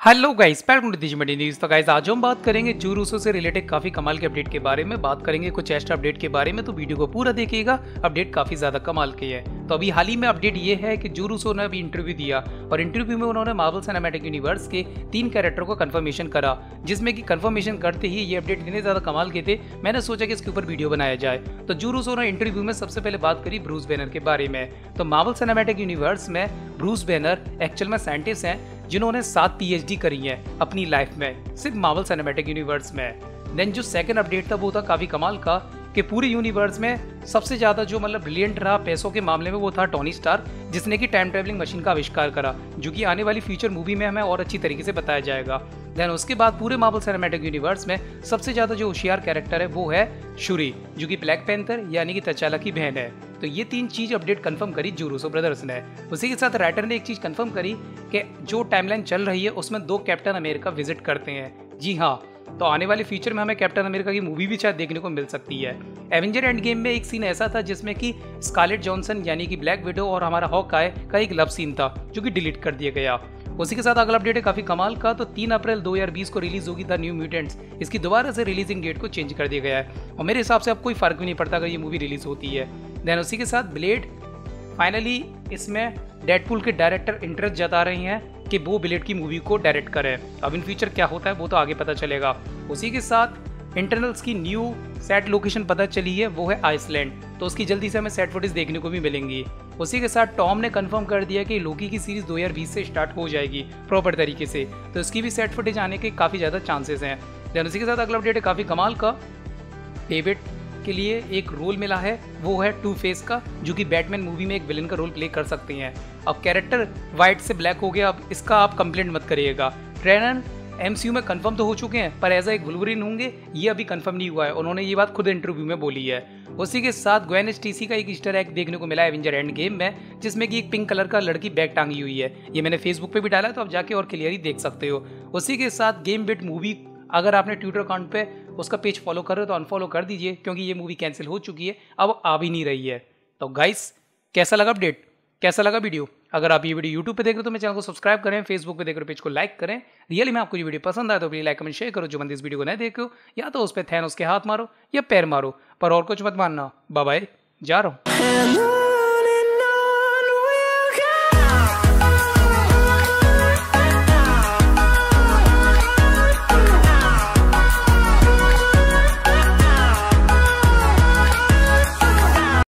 Hello guys welcome to दिजमडी news तो guys आज हम बात करेंगे चूरूसो से रिलेटेड काफ़ी कमाल के अपडेट के बारे में। बात करेंगे कुछ एक्स्ट्रा अपडेट के बारे में तो वीडियो को पूरा देखिएगा। अपडेट काफ़ी ज़्यादा कमाल की है। तो अभी हाल ही में अपडेट ये है कि जू रूसो ने अभी इंटरव्यू दिया और इंटरव्यू में उन्होंने मार्वल सिनेमैटिक यूनिवर्स के तीन कैरेक्टर को कंफर्मेशन करा, जिसमें कि कंफर्मेशन करते ही ये अपडेट इतने ज़्यादा कमाल के थे, मैंने सोचा कि इसके ऊपर वीडियो बनाया जाए। तो जू रूसो ने इंटरव्यू में सबसे पहले बात करी ब्रूस बैनर के बारे में। तो मार्वल सिनेमैटिक यूनिवर्स में ब्रूस बैनर एक्चुअल में साइंटिस्ट हैं, जिन्होंने सात पीएचडी करी है अपनी लाइफ में, सिर्फ़ मार्वल सिनेमैटिक यूनिवर्स में। देन जो सेकंड अपडेट था, वो था काफ़ी कमाल का कि पूरे यूनिवर्स में सबसे ज़्यादा जो मतलब ब्रिलियंट रहा पैसों के मामले में वो था टोनी स्टार जिसने की टाइम ट्रेवलिंग मशीन का आविष्कार करा, जो कि आने वाली फ्यूचर मूवी में हमें और अच्छी तरीके से बताया जाएगा। देन उसके बाद पूरे मार्वल सिनेमैटिक यूनिवर्स में सबसे ज़्यादा जो होशियार कैरेक्टर है वो है शुरी जो कि ब्लैक पैंथर यानी कि तचाला की बहन है। तो ये तीन चीज़ अपडेट कंफर्म करी जूरूसो ब्रदर्स ने। उसी के साथ राइटर ने एक चीज़ कंफर्म करी कि जो टाइमलाइन चल रही है, उसमें दो कैप्टन अमेरिका विज़िट करते हैं। जी हाँ तो आने वाले फ्यूचर में हमें कैप्टन अमेरिका की मूवी भी शायद देखने को मिल सकती है। एवेंजर एंड गेम में एक सीन ऐसा था जिसमें कि स्कारलेट जॉनसन यानी कि ब्लैक विडो और हमारा हॉक आय का एक लव सीन था, जो कि डिलीट कर दिया गया। उसी के साथ अगला अपडेट है काफ़ी कमाल का तो 3 अप्रैल 2020 को रिलीज़ होगी द न्यू म्यूटेंट्स इसकी दोबारा से रिलीजिंग डेट को चेंज कर दिया गया है। और मेरे हिसाब से अब कोई फ़र्क भी नहीं पड़ता अगर ये मूवी रिलीज़ होती है। देन उसी के साथ ब्लेड फाइनली इसमें डेडपुल के डायरेक्टर इंटरेस्ट जता रहे हैं। कि वो ब्लेड की मूवी को डायरेक्ट करें। अब इन फ्यूचर क्या होता है, वो तो आगे पता चलेगा। उसी के साथ इंटरनल्स की न्यू सेट लोकेशन पता चली है, वो है आइसलैंड तो उसकी जल्दी से हमें सेट फुटेज देखने को भी मिलेंगी। उसी के साथ टॉम ने कंफर्म कर दिया कि लोकी की सीरीज़ 2020 से स्टार्ट हो जाएगी प्रॉपर तरीके से। तो उसकी भी सेट फुटेज आने के काफ़ी ज़्यादा चांसेस हैं। देन उसी के साथ अगला अपडेट है काफ़ी कमाल का। डेविड के लिए एक रोल मिला है, वो है टू फेस का, जो कि बैटमैन मूवी में एक विलन का रोल प्ले कर सकते हैं। अब कैरेक्टर व्हाइट से ब्लैक हो गया, अब इसका आप कंप्लेंट मत करिएगा। ट्रेनर एमसीयू में कंफर्म तो हो चुके हैं, पर एज एक वुलवरिन होंगे, ये अभी कंफर्म नहीं हुआ है। उन्होंने ये बात खुद इंटरव्यू में बोली है। उसी के साथ ग्वेन एस का एक ईस्टर एग देखने को मिला एवेंजर एंड गेम में, जिसमें कि एक पिंक कलर का लड़की बैग टांगी हुई है। ये मैंने फेसबुक पे भी डाला तो आप जाके और क्लियर ही देख सकते हो। उसी के साथ गेम बिट मूवी अगर आपने ट्विटर अकाउंट पे उसका पेज फॉलो कर रहे हो तो अनफॉलो कर दीजिए, क्योंकि ये मूवी कैंसिल हो चुकी है। अब आ भी नहीं रही है। तो गाइस कैसा लगा अपडेट कैसा लगा वीडियो अगर आप ये वीडियो यूट्यूब पे देख रहे हो तो मेरे चैनल को सब्सक्राइब करें फेसबुक पे देख रहे हो पेज को लाइक करें। रियली में आपको ये वीडियो पसंद आए तो प्लीज़ लाइक कमेंट शेयर करो। जो बंद इस वीडियो को नहीं देखो या तो उस पर थैन उसके हाथ मारो या पैर मारो। पर और कुछ मत मानना। बाय जा रहा हूँ।